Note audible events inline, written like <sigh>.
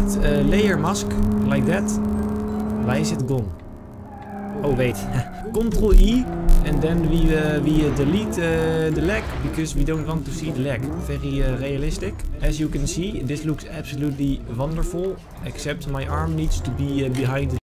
that eh, layer mask like that. Why is it gone? Oh wait, <laughs> Control E and then we uh, eh, we uh, eh, delete the leg because we don't want to see the leg. Very realistic. As you can see, this looks absolutely wonderful. Except my arm needs to be behind the